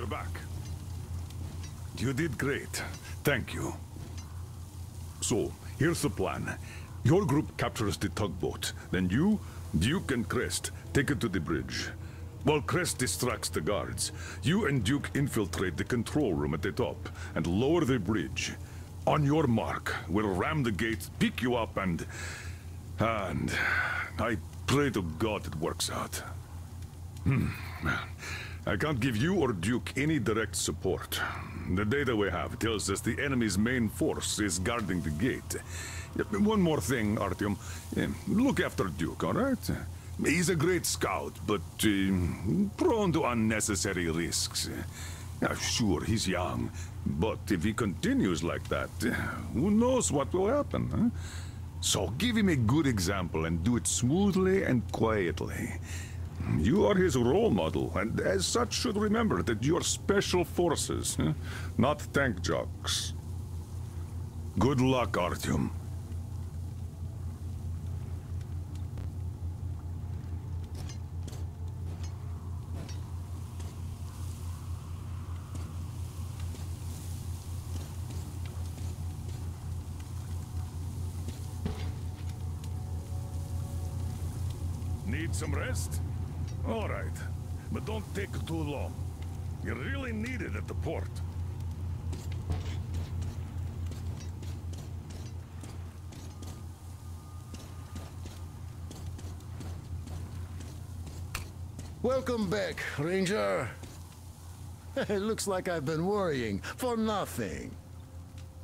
you're back. You did great. Thank you. So, here's the plan. Your group captures the tugboat. Then you, Duke, and Krest take it to the bridge. While Krest distracts the guards, you and Duke infiltrate the control room at the top and lower the bridge. On your mark, we'll ram the gates, pick you up, and... And... I pray to God it works out. Hmm. I can't give you or Duke any direct support. The data we have tells us the enemy's main force is guarding the gate. One more thing, Artyom. Look after Duke, all right? He's a great scout, but uh, prone to unnecessary risks. Uh, sure, he's young, but if he continues like that, who knows what will happen, huh? So give him a good example and do it smoothly and quietly. You are his role model, and as such should remember that you're special forces, not tank jocks. Good luck, Artyom. Need some rest? All right. But don't take too long. You really need it at the port. Welcome back, Ranger. It looks like I've been worrying for nothing.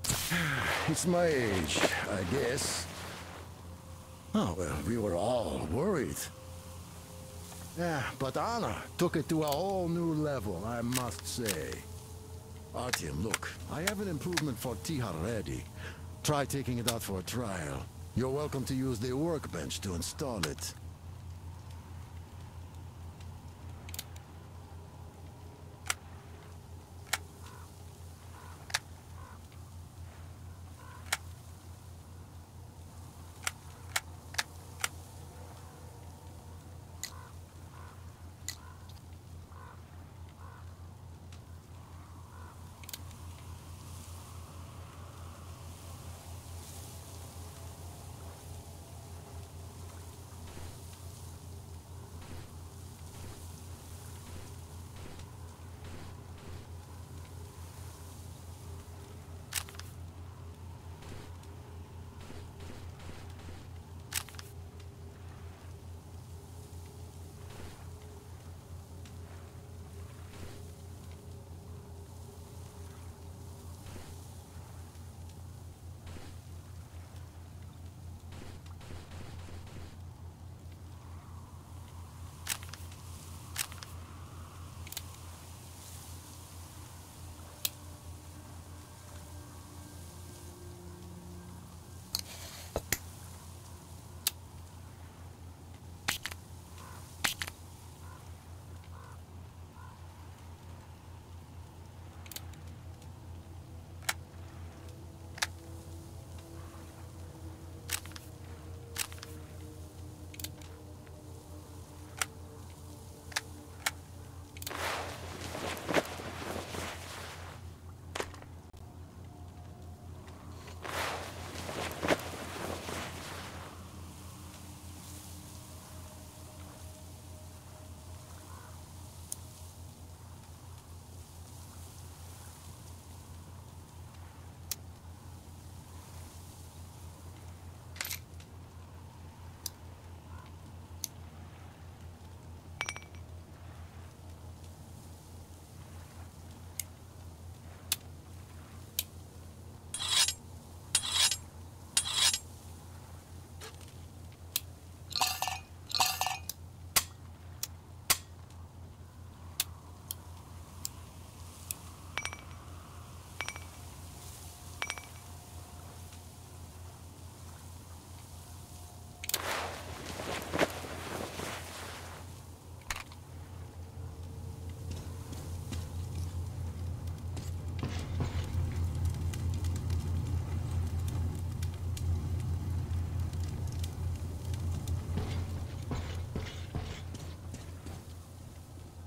It's my age, I guess. Oh, well, we were all worried. Yeah, but Anna took it to a whole new level, I must say. Artyom, look, I have an improvement for Tikhar ready. Try taking it out for a trial. You're welcome to use the workbench to install it.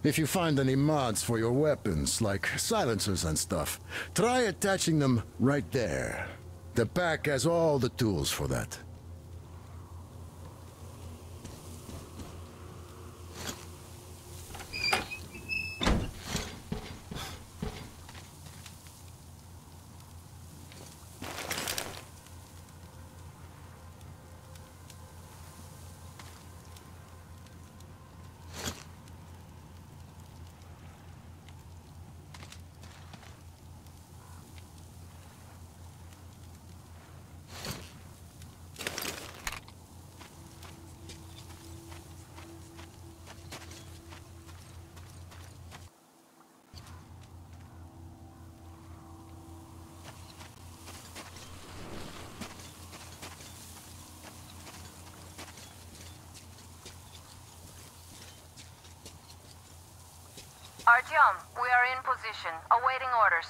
If you find any mods for your weapons, like silencers and stuff, try attaching them right there. The pack has all the tools for that. Artyom, we are in position, awaiting orders.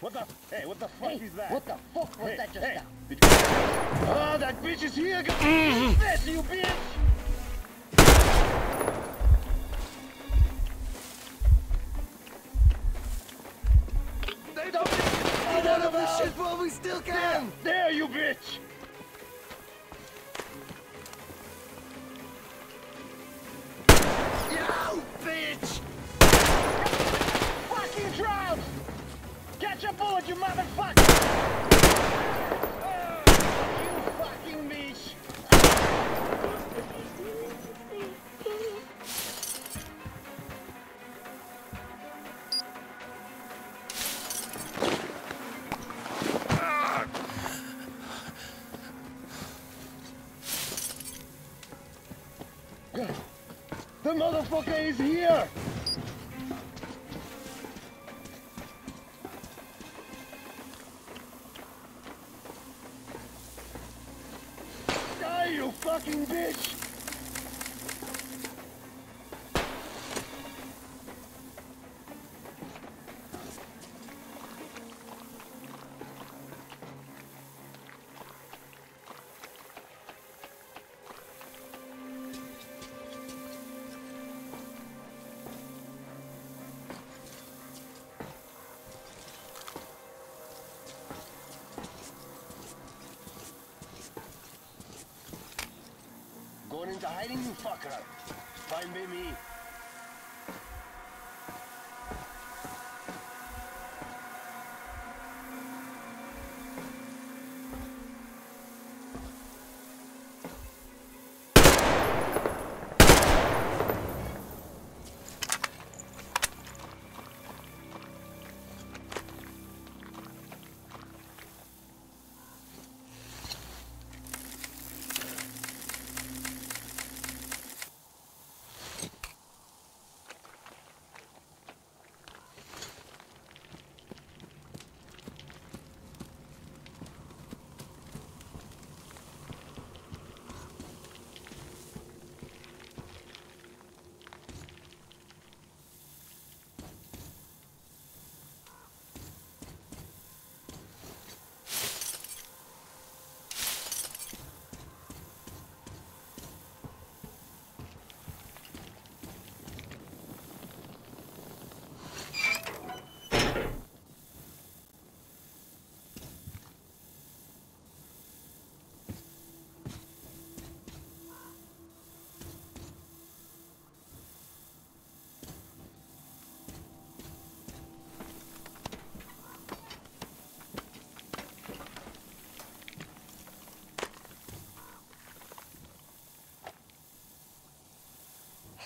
What the? Hey, what the fuck Hey, is that? what the fuck was Hey, that just hey, now? did you... Oh, that bitch is here! Get mm-hmm. this, you bitch! They don't Get out of this shit while we still can! There, you bitch! Motherfucker is here! Going into hiding, you fucker. Fine by me.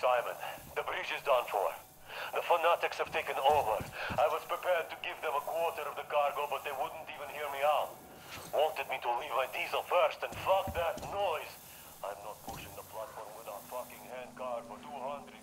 Simon, the bridge is done for. The fanatics have taken over. I was prepared to give them a quarter of the cargo, but they wouldn't even hear me out. Wanted me to leave my diesel first, and fuck that noise. I'm not pushing the platform with a fucking handcar for 200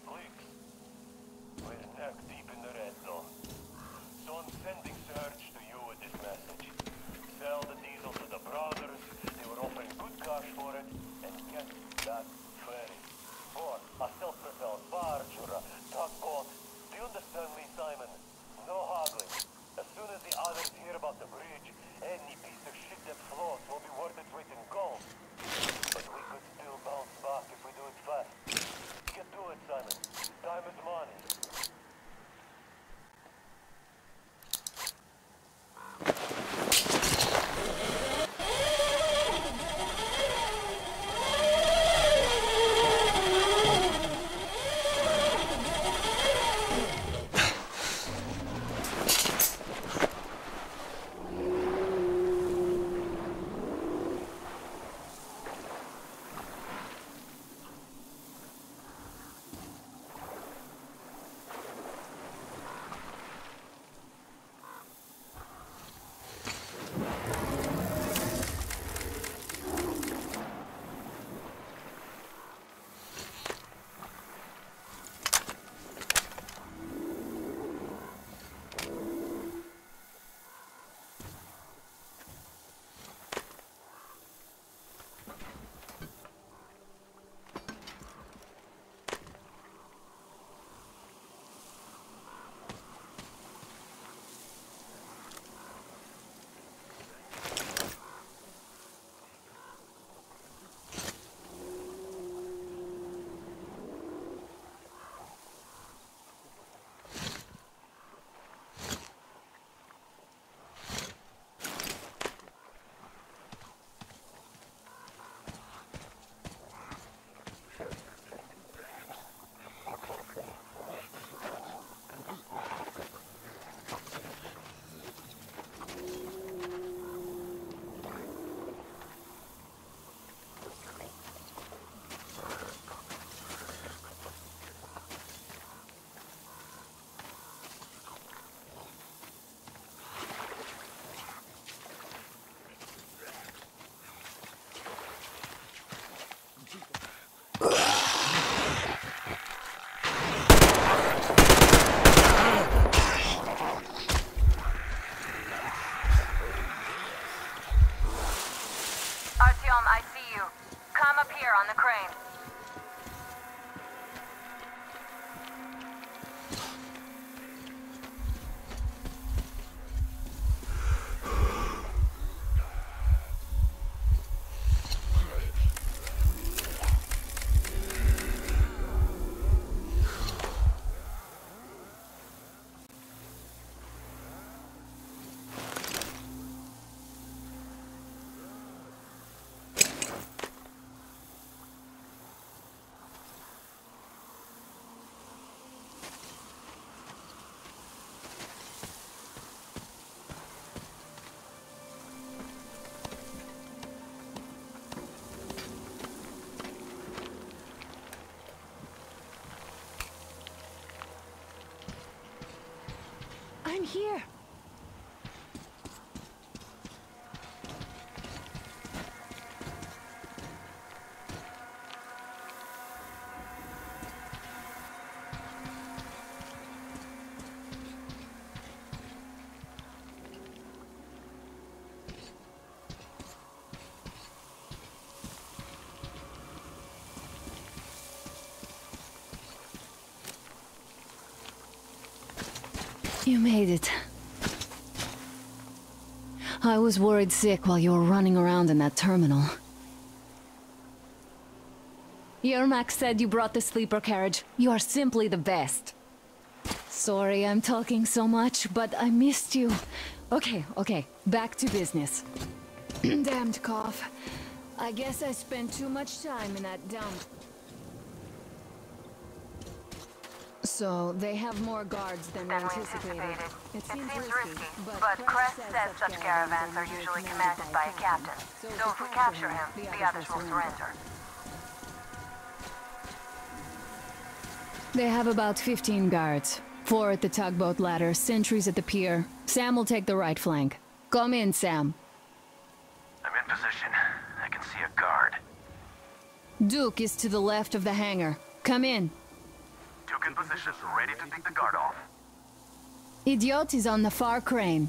I'm here. You made it. I was worried sick while you were running around in that terminal. Yermak said you brought the sleeper carriage. You are simply the best. Sorry I'm talking so much, but I missed you. Okay, okay, back to business. Damned cough. I guess I spent too much time in that dump. So, they have more guards than, Than we we anticipated. anticipated. It It seems, seems risky, risky, but, but Krest Krest says such caravans are usually commanded by a captain. So if we capture him, the others will surrender. They have about 15 guards. Four at the tugboat ladder, sentries at the pier. Sam will take the right flank. Come in, Sam. I'm in position. I can see a guard. Duke is to the left of the hangar. Come in. In position, ready to take the guard off. Idiot is on the far crane.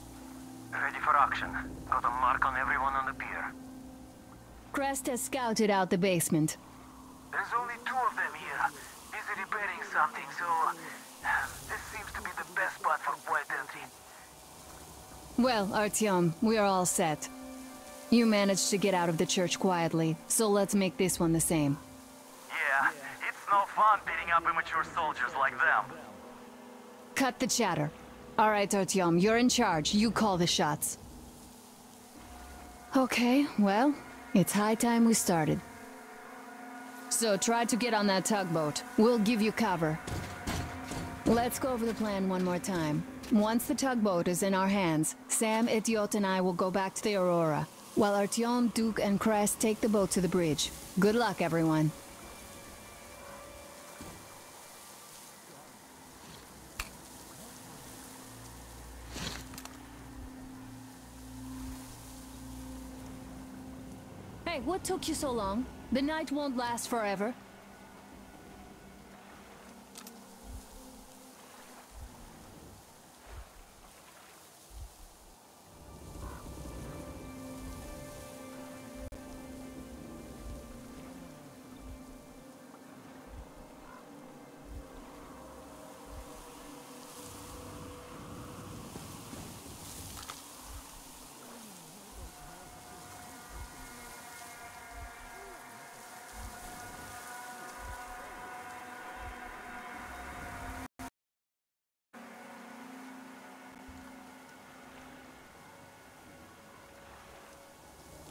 Ready for action. Got a mark on everyone on the pier. Krest has scouted out the basement. There's only two of them here. Busy repairing something, so... This seems to be the best spot for quiet entry. Well, Artyom, we are all set. You managed to get out of the church quietly, so let's make this one the same. No fun beating up immature soldiers like them. Cut the chatter. All right, Artyom, you're in charge. You call the shots. Okay, well, it's high time we started. So try to get on that tugboat. We'll give you cover. Let's go over the plan one more time. Once the tugboat is in our hands, Sam, Idiot, and I will go back to the Aurora, while Artyom, Duke, and Krest take the boat to the bridge. Good luck, everyone. Hey, took you so long? The night won't last forever.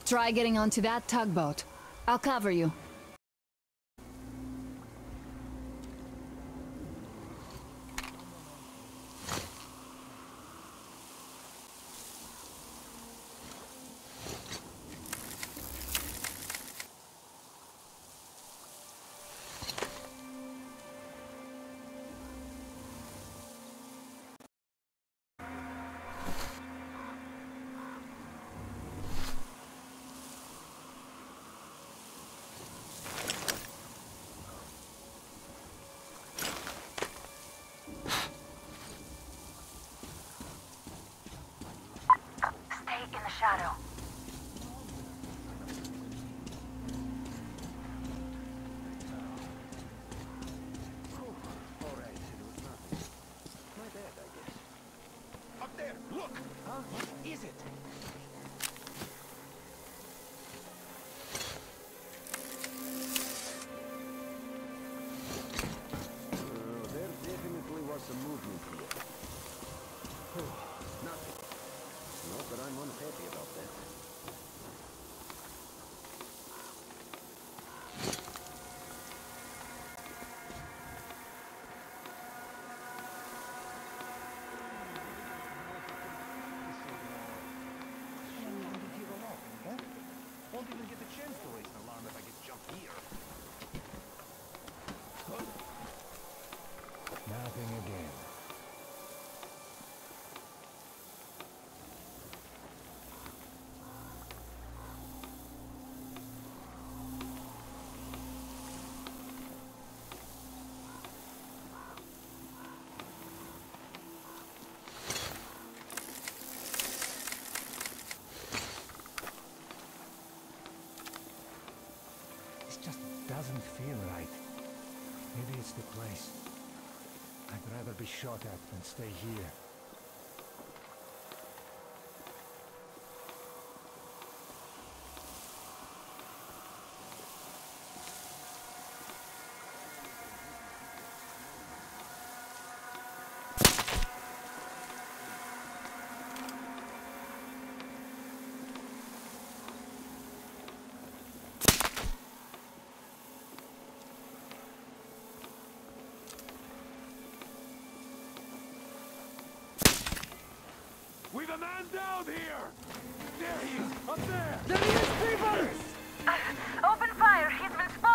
Try getting onto that tugboat. I'll cover you. Is it? even get the chance to just doesn't feel right. Maybe it's the place. I'd rather be shot at than stay here. The man down here! There he is! Up there! There he is, people! Uh, open fire! He's been spotted!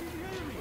can hear me!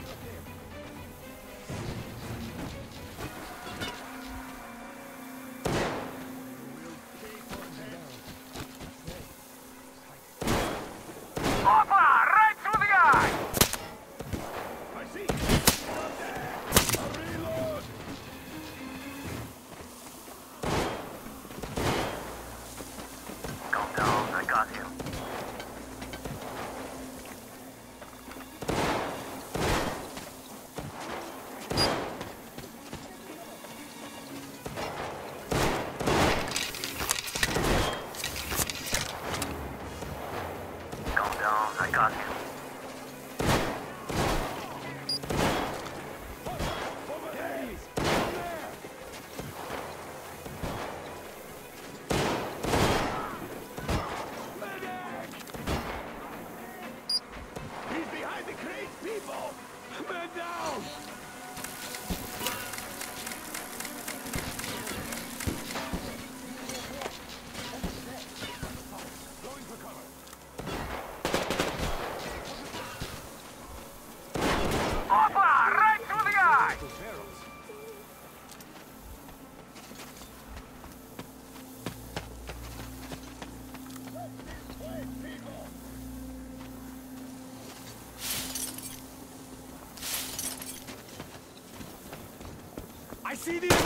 see the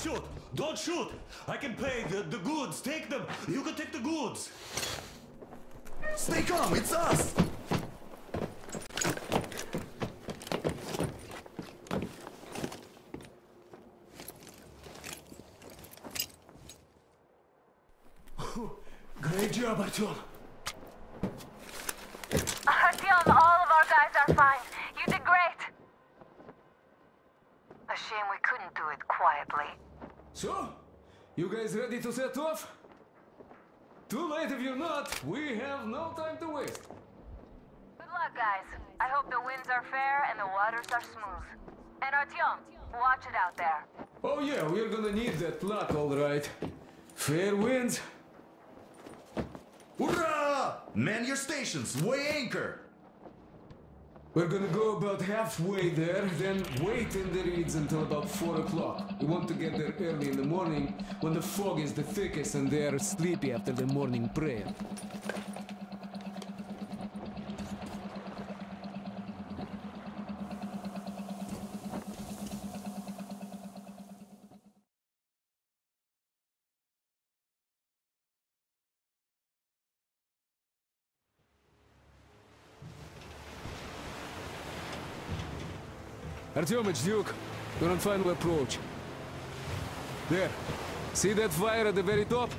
shoot! Don't shoot! I can pay the, the goods. Take them. You can take the goods. Stay calm, it's us! Great job, Artyom. Artyom, all of our guys are fine. You did great. A shame we couldn't do it quietly. So, you guys ready to set off? Too late if you're not. We have no time to waste. Good luck, guys. I hope the winds are fair and the waters are smooth. And Artyom, watch it out there. Oh yeah, we're gonna need that luck, all right. Fair winds. Hurrah! Man your stations, weigh anchor! We're gonna go about halfway there, then wait in the reeds until about 4 o'clock. We want to get there early in the morning when the fog is the thickest and they are sleepy after the morning prayer. Artyomich, Duke, we're on final approach. There. See that fire at the very top?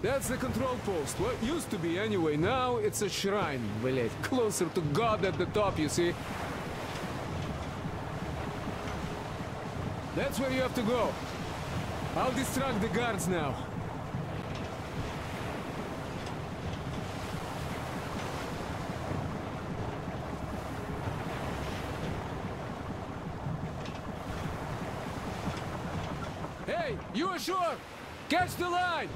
That's the control post. What used to be anyway. Now it's a shrine, блять. Closer to God at the top, you see? That's where you have to go. I'll distract the guards now. Catch the line!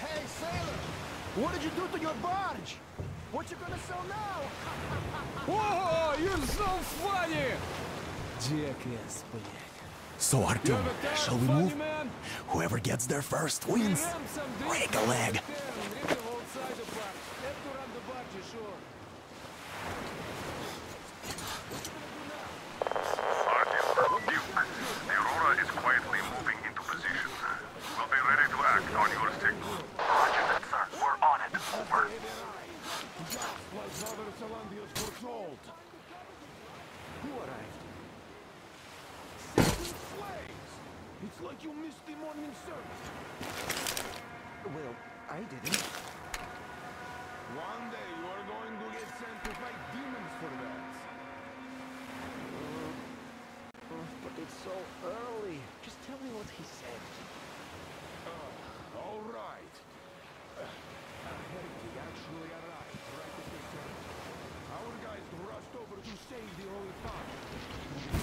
Hey, sailor! What did you do to your barge? What you gonna sell now? Whoa, you're so funny! Jackass, So, Artyom, shall we move? Man? Whoever gets there first wins. Break a leg! You missed the morning service. Well, I didn't. One day you are going to get sent to fight demons for that. Uh, but it's so early. Just tell me what he said. all right. A heretic actually arrived right at this time. Our guys rushed over to save the Holy Father.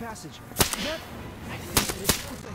Passage. That... I think there's something.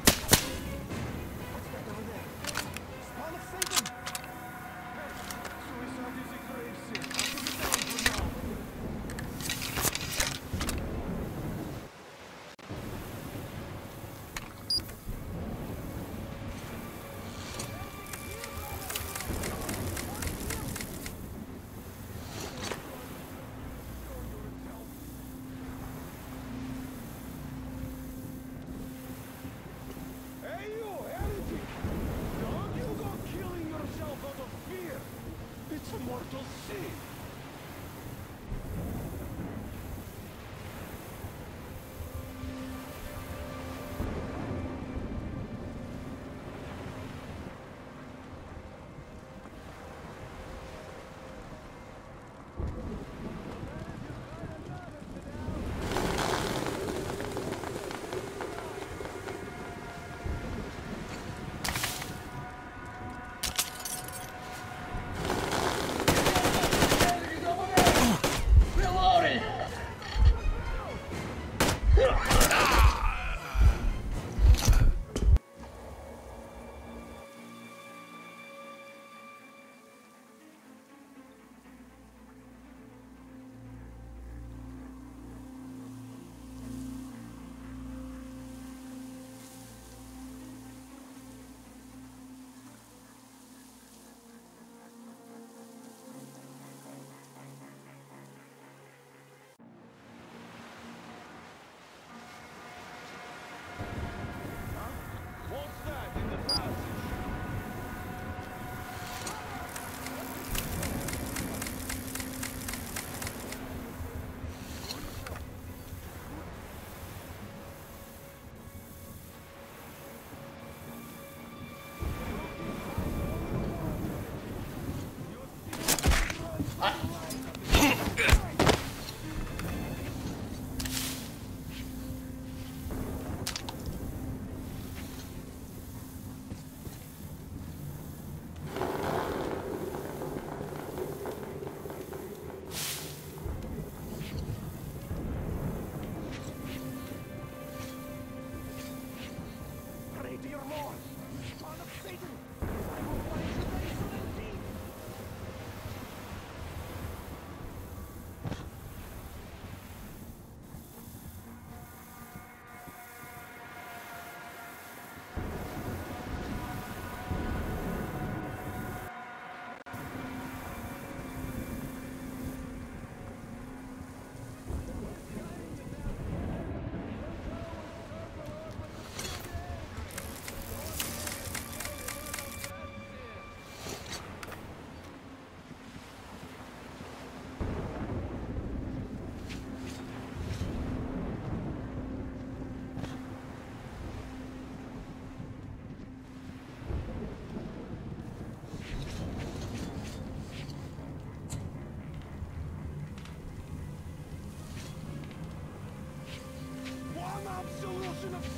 Absolution of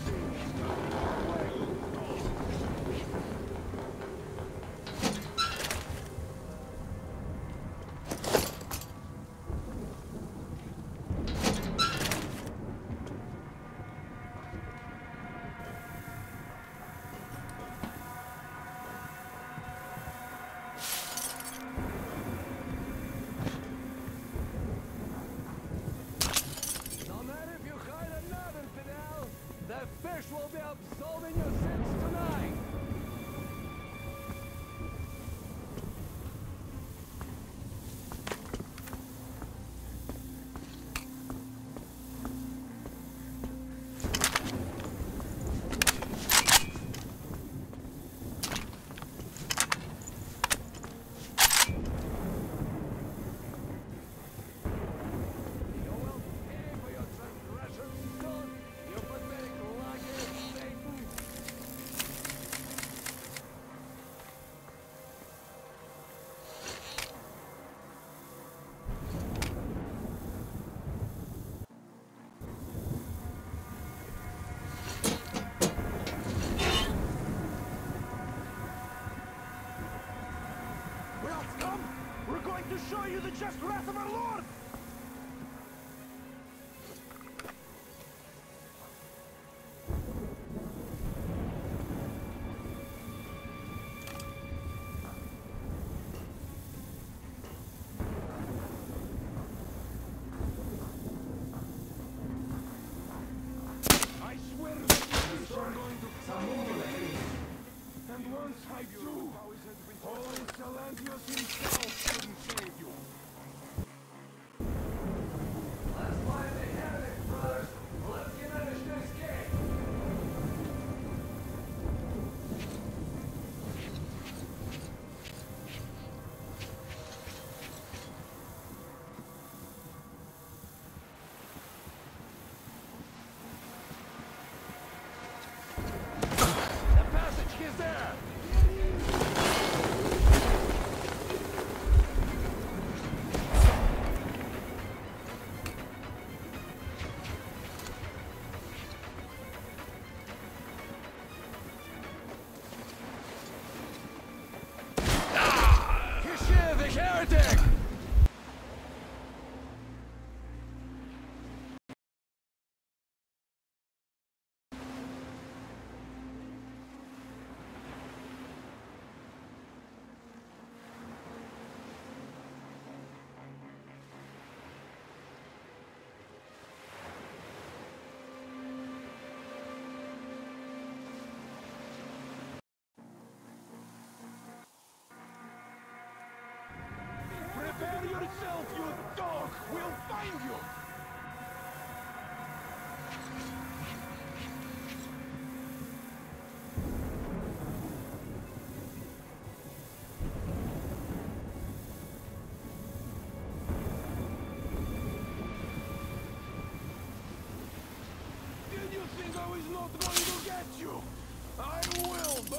the just wrath of our Lord!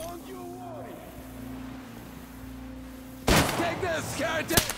Will, don't you worry. Take this, caretaker!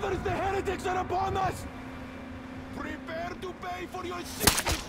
Brothers, the heretics are upon us! Prepare to pay for your sins!